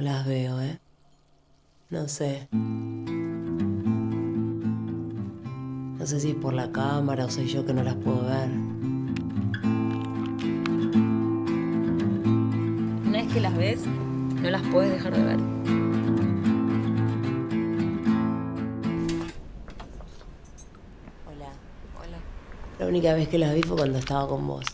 No las veo, ¿eh? No sé. No sé si es por la cámara o soy yo que no las puedo ver. Una vez que las ves, no las puedes dejar de ver. Hola. Hola. La única vez que las vi fue cuando estaba con vos.